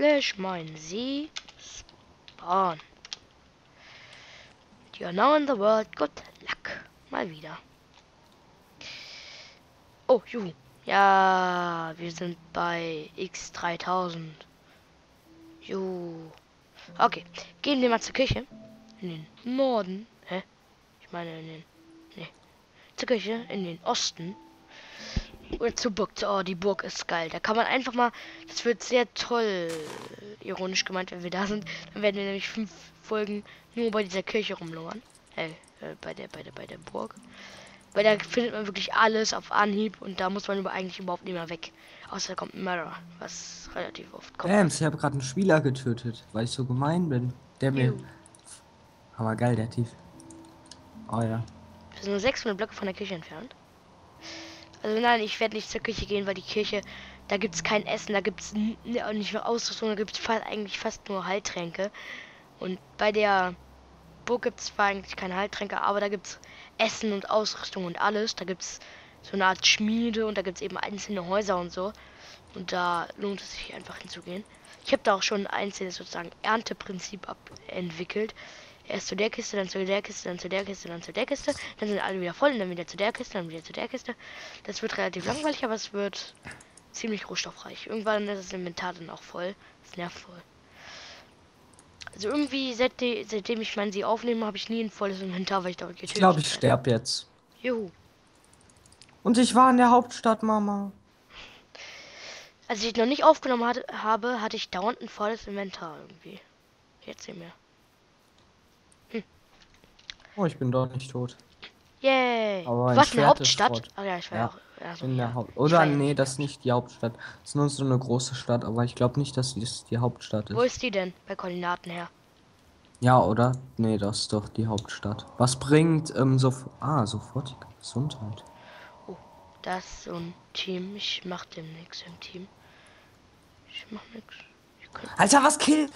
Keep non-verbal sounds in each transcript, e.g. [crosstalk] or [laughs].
slash mein See spawn. You're now in the world. Good luck. Mal wieder. Oh, juhu. Ja, wir sind bei X3000. Juhu. Okay, gehen wir mal zur Küche. In den Norden. Hä? Ich meine in den... Nee. Zur Küche, in den Osten. Oder zur Burg. Oh, die Burg ist geil. Da kann man einfach mal... Das wird sehr toll. Ironisch gemeint, wenn wir da sind. Dann werden wir nämlich fünf Folgen nur bei dieser Kirche rumlungern. Äh, äh, bei der, bei der, bei der Burg. Weil da findet man wirklich alles auf Anhieb und da muss man über eigentlich überhaupt nicht mehr weg. Außer da kommt ein Murder, was relativ oft kommt. Bams, ich habe gerade einen Spieler getötet, weil ich so gemein bin. Der mir. Aber geil, der Tief. Oh ja. Wir sind nur 600 Blöcke von der Kirche entfernt. Also nein, ich werde nicht zur Küche gehen, weil die Kirche, da gibt es kein Essen, da gibt es nicht mehr Ausrüstung, da gibt es fast, eigentlich fast nur Heiltränke. Und bei der Burg gibt es zwar eigentlich keine Heiltränke, aber da gibt es Essen und Ausrüstung und alles. Da gibt es so eine Art Schmiede und da gibt es eben einzelne Häuser und so. Und da lohnt es sich einfach hinzugehen. Ich habe da auch schon ein einzelnes sozusagen Ernteprinzip entwickelt. Erst zu der Kiste, dann zu der Kiste, dann zu der Kiste, dann zu der Kiste. Dann sind alle wieder voll und dann wieder zu der Kiste, dann wieder zu der Kiste. Das wird relativ langweilig, aber es wird ziemlich rohstoffreich. Irgendwann ist das Inventar dann auch voll. Das nervt voll. Also irgendwie, seitdem, seitdem ich meinen sie aufnehme, habe ich nie ein volles Inventar, weil ich dort Ich glaube, ich sterb jetzt. Juhu. Und ich war in der Hauptstadt, Mama. Als ich noch nicht aufgenommen hatte, habe, hatte ich dauernd ein volles Inventar irgendwie. Jetzt nicht mehr. Oh, ich bin doch nicht tot. Yay. Aber Was, eine Hauptstadt? ist Ah ja, ich war Ja. auch. Ja, so, In der. Haupt Oder ja nee, das ist nicht die Hauptstadt. Das ist nur so eine große Stadt, aber ich glaube nicht, dass das die Hauptstadt Wo ist. ist die denn? Bei Koordinaten her. Ja, oder? Nee, das ist doch die Hauptstadt. Was bringt ähm so ah, sofortige Gesundheit. Das ist so ein Team. Ich mach dem nichts im Team. Ich mach nix. Alter, was kill?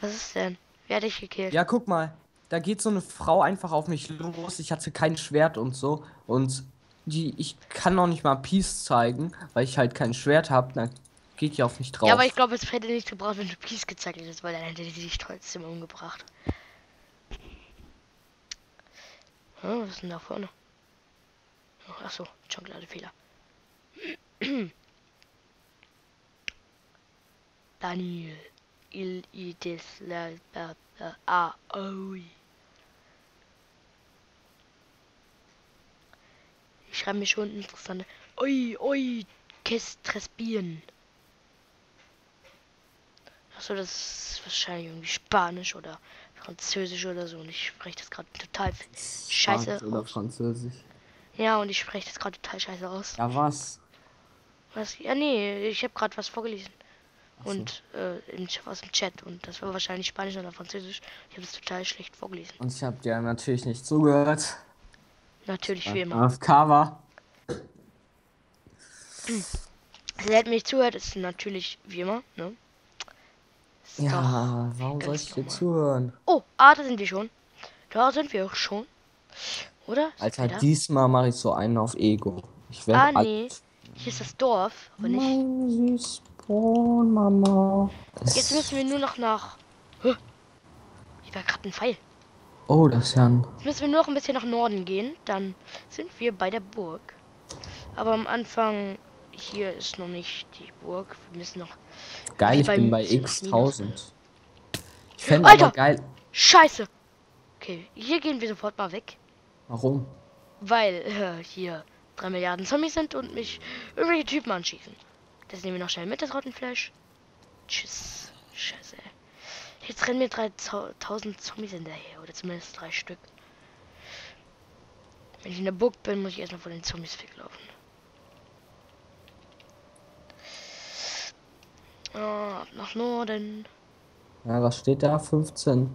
Was ist denn? Wer hat dich gekillt? Ja, guck mal. Da geht so eine Frau einfach auf mich los. Ich hatte kein Schwert und so und die ich kann noch nicht mal Peace zeigen, weil ich halt kein Schwert habe. Dann geht die auf mich drauf. Ja, aber ich glaube, es hätte nicht gebraucht, wenn du Peace gezeigt hättest, weil dann hätte sie dich trotzdem umgebracht. Hm, was ist denn da vorne? Oh, Achso, schon gerade Fehler. [clears throat] Daniel. Il ides la la la a oi. Ich schreibe mir schon interessante. Oi, oi, Kestrespien. Achso, das ist wahrscheinlich irgendwie Spanisch oder Französisch oder so. Und ich spreche das gerade total scheiße Spanisch oder aus. Französisch. Ja, und ich spreche das gerade total scheiße aus. Ja, was? Was? Ja, nee, ich habe gerade was vorgelesen. So. Und äh, im, aus dem Chat. Und das war wahrscheinlich Spanisch oder Französisch. Ich habe es total schlecht vorgelesen. Und ich habe dir natürlich nicht zugehört. Natürlich wie immer. AFK war. Wer mir nicht zuhört, ist natürlich wie immer, ne? Ist Ja, warum soll ich dir zuhören? Oh, ah, da sind wir schon. Da sind wir auch schon. Oder? Alter, diesmal mache ich so einen auf Ego. Ich werde Ah, nee. Hier ist das Dorf, aber nicht. Mein süß Brot, Mama. Jetzt müssen wir nur noch nach. Huh. Hier war gerade ein Pfeil. Oh, das ist ja ein. Jetzt müssen wir nur noch ein bisschen nach Norden gehen. Dann sind wir bei der Burg. Aber am Anfang. Hier ist noch nicht die Burg. Wir müssen noch. Geil, ich bin bei Minus. x 1000. Ich fände Alter! aber geil. Scheiße! Okay, hier gehen wir sofort mal weg. Warum? Weil äh, hier 3 Milliarden Zombies sind und mich irgendwelche Typen anschießen. Das nehmen wir noch schnell mit, das Rottenfleisch. Tschüss. Scheiße. Jetzt rennen mir 3000 Zombies hinterher. Oder zumindest drei Stück. Wenn ich in der Burg bin, muss ich erstmal von den Zombies weglaufen. Ab nach Norden. Ja, was steht da? 15.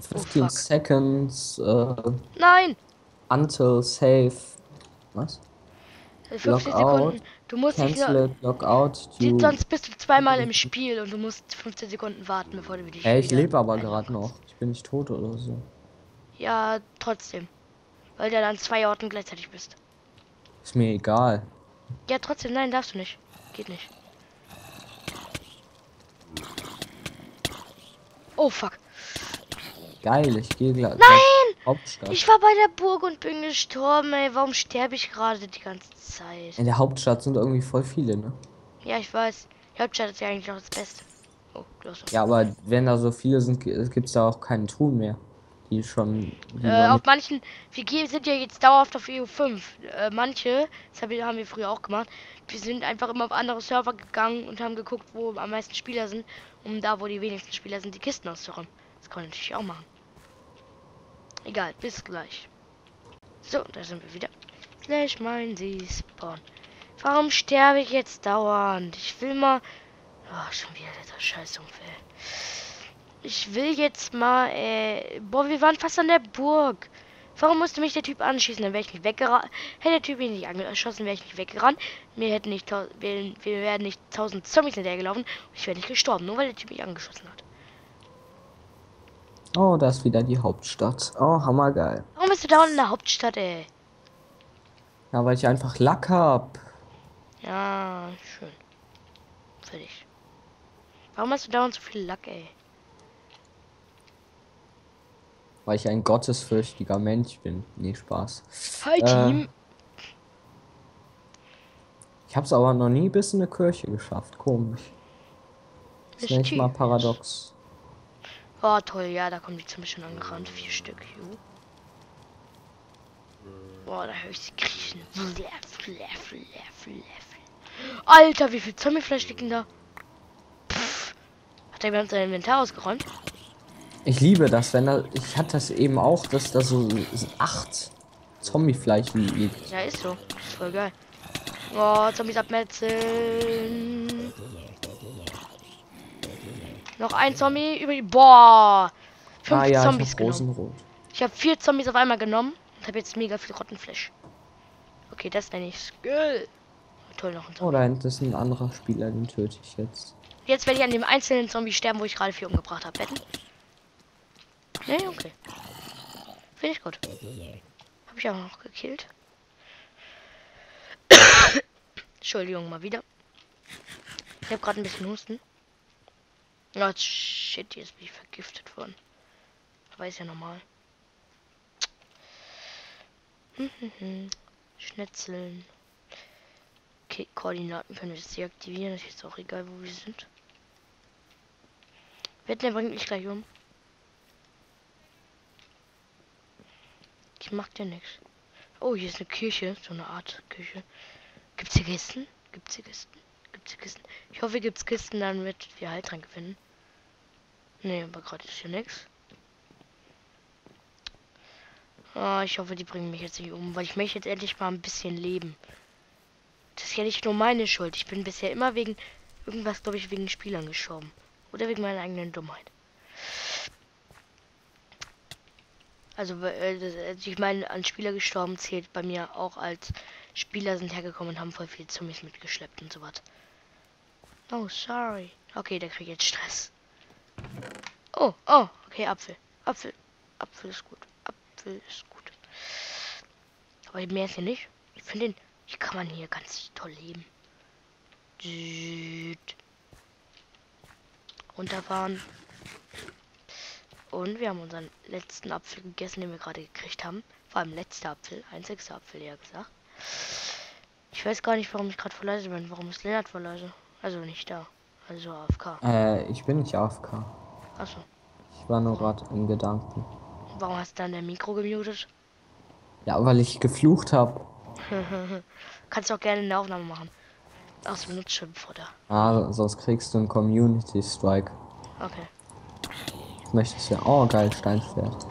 15 fuck. seconds äh, Nein! until safe. Was? Äh, 15 Lockout. Sekunden. Du musst dich Cancel die- You. sonst bist du zweimal im Spiel und du musst 15 Sekunden warten, bevor du dich Ey, ich lebe aber gerade noch. Ich bin nicht tot oder so. Ja, trotzdem. Weil du dann an zwei Orten gleichzeitig bist. Ist mir egal. Ja, trotzdem, nein, darfst du nicht. Geht nicht. Oh, fuck. Geil, ich gehe gleich. Nein! Hauptstadt. Ich war bei der Burg und bin gestorben, ey. Warum sterbe ich gerade die ganze Zeit? In der Hauptstadt sind irgendwie voll viele, ne? Ja, ich weiß. Die Hauptstadt ist ja eigentlich auch das Beste. Oh. Ja, aber wenn da so viele sind, gibt es da auch keinen Truhen mehr. Die schon. Die Äh, auf manchen, wir sind ja jetzt dauerhaft auf EU5. Äh, manche, das haben wir früher auch gemacht, wir sind einfach immer auf andere Server gegangen und haben geguckt, wo am meisten Spieler sind, um da, wo die wenigsten Spieler sind, die Kisten auszuräumen. Das kann man natürlich auch machen. Egal, bis gleich. So, da sind wir wieder. Slash mein sie spawn. Warum sterbe ich jetzt dauernd? Ich will mal. Oh, schon wieder dieser Scheißunfall. Ich will jetzt mal, äh, boah, wir waren fast an der Burg. Warum musste mich der Typ anschießen? Dann wäre ich nicht weggerannt. Hätte der Typ mich nicht angeschossen, wäre ich nicht weggerannt. Mir hätten nicht, wir, wir wären nicht tausend Zombies hinterhergelaufen. Und ich wäre nicht gestorben, nur weil der Typ mich angeschossen hat. Oh, da ist wieder die Hauptstadt. Oh, hammergeil. Warum bist du da in der Hauptstadt, ey? Ja, weil ich einfach Lack hab. Ja, schön. Für dich. Warum hast du dauernd so viel Lack, ey? Weil ich ein gottesfürchtiger Mensch bin. Nee, Spaß. Hi, Äh, Team. Ich hab's aber noch nie bis in eine Kirche geschafft. Komisch. Ist nicht mal paradox. Oh, toll, ja, da kommen die Zombies schon angerannt. Vier Stück, ju. Boah, da höre ich sie kriechen. Flaff, flaff, flaff, flaff. Alter, wie viel Zombiefleisch liegt denn da? Pff. Hat er überhaupt sein Inventar ausgeräumt? Ich liebe das, wenn da. Ich hatte das eben auch, dass da so acht Zombiefleisch liegt. Ja, ist so. Ist voll geil. Oh, Zombies abmetzeln. Noch ein Zombie über die. Boah! Fünf ah ja, Zombies ich genommen. Ich habe vier Zombies auf einmal genommen und habe jetzt mega viel Rottenfleisch. Okay, das nenne ich Skill. Toll, noch ein Zombie. Oh, da hinten ist ein anderer Spieler, den töte ich jetzt. Jetzt werde ich an dem einzelnen Zombie sterben, wo ich gerade vier umgebracht habe. Wetten? Nee, okay. Finde ich gut. Habe ich auch noch gekillt. [coughs] Entschuldigung, mal wieder. Ich habe gerade ein bisschen Husten. Oh, shit, jetzt bin ich vergiftet worden. Aber ist ja normal. [laughs] Schnetzeln. Okay, Koordinaten können wir jetzt deaktivieren. Das ist jetzt auch egal, wo wir sind. Wetten, bringt mich gleich um. Ich mag dir nichts. Oh, hier ist eine Kirche. So eine Art Kirche. Gibt's hier Kisten? Gibt's hier Kisten? Gibt's Kisten? Ich hoffe, gibt's Kisten, dann wird wir Heiltrank finden. Nee, aber gerade ist hier nichts. Ah, ich hoffe, die bringen mich jetzt nicht um, weil ich möchte jetzt endlich mal ein bisschen leben. Das ist ja nicht nur meine Schuld. Ich bin bisher immer wegen irgendwas, glaube ich, wegen Spielern gestorben. Oder wegen meiner eigenen Dummheit. Also, äh, also ich meine, an Spieler gestorben zählt bei mir auch als Spieler sind hergekommen und haben voll viel Zombies mitgeschleppt und so was. Oh, sorry. Okay, der kriegt jetzt Stress. Oh, oh, okay, Apfel. Apfel. Apfel ist gut. Apfel ist gut. Aber mehr ist hier nicht. Ich finde den. Hier kann man hier ganz toll leben. Düt. Runterfahren. Und wir haben unseren letzten Apfel gegessen, den wir gerade gekriegt haben. Vor allem letzter Apfel, einzigster Apfel, ja gesagt. Ich weiß gar nicht, warum ich gerade voll leise bin. Warum ist Lennart voll leise? Also nicht da. Also AFK. Äh, ich bin nicht AFK. Achso. Ich war nur gerade in Gedanken. Warum hast du dann der Mikro gemutet? Ja, weil ich geflucht habe. [laughs] Kannst du auch gerne eine Aufnahme machen. Benutzt schon Futter. Ah, sonst kriegst du einen Community Strike. Okay. Möchtest du ja. Oh, geil, Steinschwert.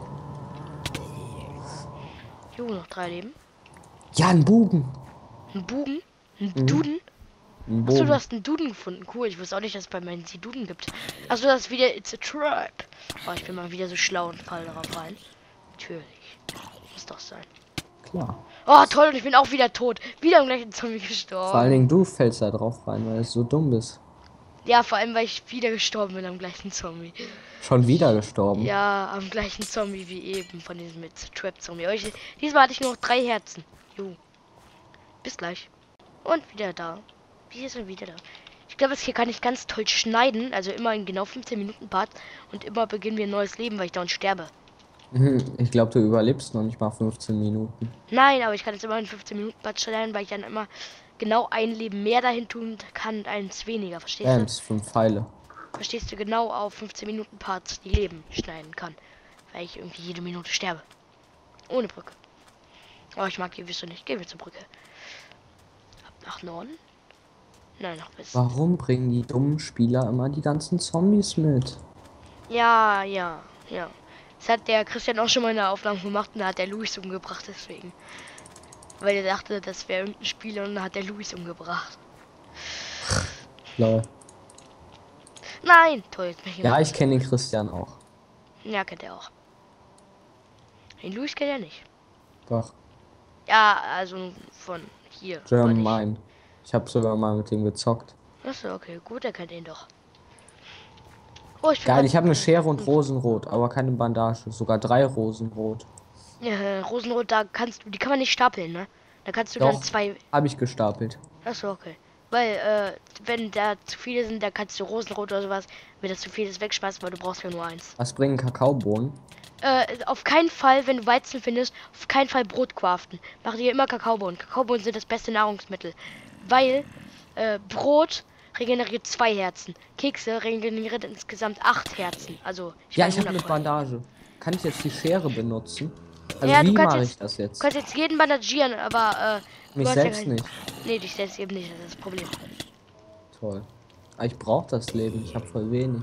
Jo, noch drei Leben. Ja, ein Bogen. Ein Bugen? Ein Mhm. Duden? Achso, du hast einen Duden gefunden. Cool, ich wusste auch nicht, dass es bei meinen sie Duden gibt. Achso, das ist wieder It's a Trap. Oh, ich bin mal wieder so schlau und fall darauf rein. Natürlich. Muss doch sein. Klar. Oh, toll, und ich bin auch wieder tot. Wieder am gleichen Zombie gestorben. Vor allen Dingen du fällst da drauf rein, weil du so dumm bist. Ja, vor allem, weil ich wieder gestorben bin am gleichen Zombie. Schon wieder gestorben. Ja, am gleichen Zombie wie eben von diesem It's a Trap Zombie. Ich, diesmal hatte ich nur noch drei Herzen. Jo. Bis gleich. Und wieder da. Wir sind wieder da. Ich glaube, das hier kann ich ganz toll schneiden. Also immer in genau 15 Minuten Part. Und immer beginnen wir ein neues Leben, weil ich dauernd sterbe. Mhm, [laughs] Ich glaube, du überlebst noch nicht mal 15 Minuten. Nein, aber ich kann jetzt immer in 15 Minuten Part schneiden, weil ich dann immer genau ein Leben mehr dahin tun kann und eins weniger. Verstehst du? Ems, fünf Pfeile. Verstehst du genau auf 15 Minuten Parts die Leben schneiden kann. Weil ich irgendwie jede Minute sterbe. Ohne Brücke. Oh, ich mag die Wüste nicht. Gehen wir zur Brücke. Ab nach Norden? Nein, nach Westen. Warum bringen die dummen Spieler immer die ganzen Zombies mit? Ja, ja, ja. Das hat der Christian auch schon mal in der Aufnahme gemacht und da hat der Luis umgebracht deswegen. Weil er dachte, das wäre irgendein Spiel und dann hat der Luis umgebracht. Lol. Nein! Toll, jetzt bin ich Ja, ich kenne den Christian auch. Ja, kennt er auch. Den Luis kennt er nicht. Doch. Ja, also von hier. German. Ich habe sogar mal mit dem gezockt. Achso, okay, gut, er kennt ihn doch. Oh, ich bin Geil, ich habe eine Schere und Rosenrot, aber keine Bandage. Sogar drei Rosenrot. Ja, Rosenrot, da kannst du, die kann man nicht stapeln, ne? Da kannst du dann Doch. zwei. Habe ich gestapelt. Achso, okay. Weil, äh, wenn da zu viele sind, da kannst du Rosenrot oder sowas, wenn das zu viel ist, wegschmeißen, weil du brauchst ja nur eins. Was bringen Kakaobohnen? Äh, auf keinen Fall, wenn du Weizen findest, auf keinen Fall Brot craften. Mach dir immer Kakaobohnen. Kakaobohnen sind das beste Nahrungsmittel. Weil, äh, Brot regeneriert zwei Herzen. Kekse regeneriert insgesamt acht Herzen. Also, Ja, meine ich habe eine 100 voll. Bandage. Kann ich jetzt die Schere benutzen? Also Ja, du wie mache ich das Du jetzt? kannst jetzt jeden bandagieren, aber, äh, Mich ja selbst kein- nicht. nee, dich selbst eben nicht, das ist das Problem. Toll. Aber ich brauche das Leben. Ich habe voll wenig.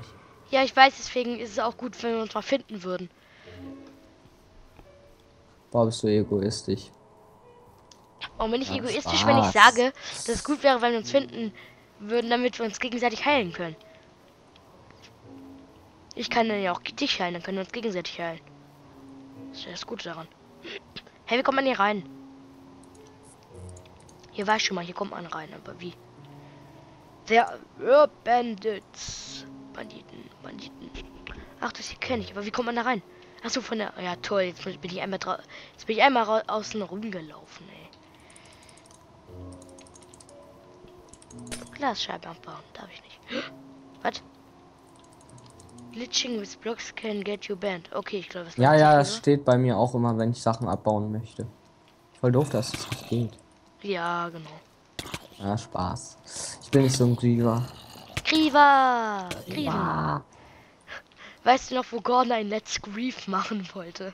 Ja, ich weiß, deswegen ist es auch gut, wenn wir uns mal finden würden. Boah, bist du egoistisch. Warum bin ich Ja, egoistisch, wenn ich sage, dass es gut wäre, wenn wir uns finden würden, damit wir uns gegenseitig heilen können? Ich kann dann ja auch dich heilen, dann können wir uns gegenseitig heilen. Das ist ja das Gute daran. Hey, wie kommt man hier rein? Hier war ich schon mal, hier kommt man rein, aber wie? Der äh, Bandits. Banditen, Banditen. Ach, das hier kenne ich, aber wie kommt man da rein? Ach so, von der. Ja, toll, jetzt bin ich einmal Jetzt bin ich einmal außen rumgelaufen, ey. Glasscheibe abbauen, darf ich nicht. [gasps] Was? Glitching with blocks can get you banned. Okay, ich glaube, das Ja, ja, das steht bei mir auch immer, wenn ich Sachen abbauen möchte. Voll doof, dass es nicht geht. Ja, genau. Ja, Spaß. Ich bin nicht so ein Griever. Grieva! Grieva! Ah. Weißt du noch, wo Gordon ein Let's Grief machen wollte?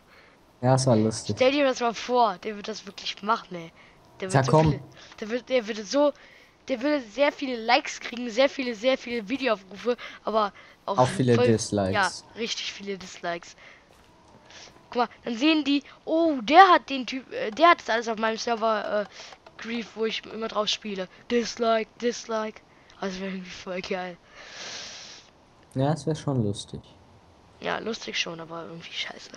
Ja, es war lustig. Stell dir das mal vor, der wird das wirklich machen, ey. Der wird Ja, so komm. Viele, der wird, der würde so, der würde sehr viele Likes kriegen, sehr viele, sehr viele Videoaufrufe, aber auch, Auch viele voll- Dislikes. Ja, richtig viele Dislikes. Guck mal, dann sehen die, oh, der hat den Typ, äh, der hat das alles auf meinem Server äh, Grief, wo ich immer drauf spiele. Dislike, Dislike. Also wäre irgendwie voll geil. Ja, es wäre schon lustig. Ja, lustig schon, aber irgendwie scheiße.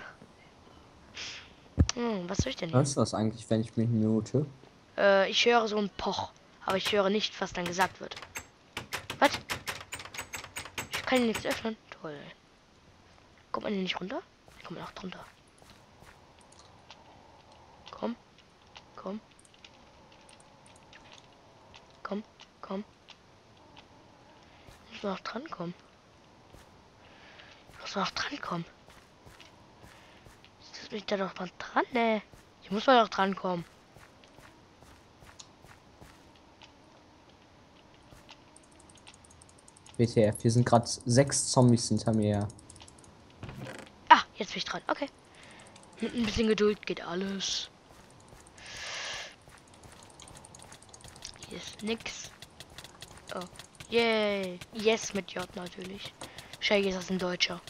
Hm, was soll ich denn? Hörst du das eigentlich, wenn ich mich mute? Äh, ich höre so ein Poch, aber ich höre nicht, was dann gesagt wird. Was? Ich kann ihn jetzt öffnen. Toll. Kommt man hier nicht runter? Ich komme auch drunter. Komm. Komm. Komm, komm. Ich muss noch dran kommen. Ich muss noch dran kommen. Ist mich da doch mal dran, ne? Ich muss mal noch dran WTF, hier sind gerade sechs Zombies hinter mir. Ah, jetzt bin ich dran. Okay. Mit ein bisschen Geduld geht alles. Hier ist nix. Oh. Yay. Yes mit J natürlich. Wahrscheinlich ist das ein Deutscher.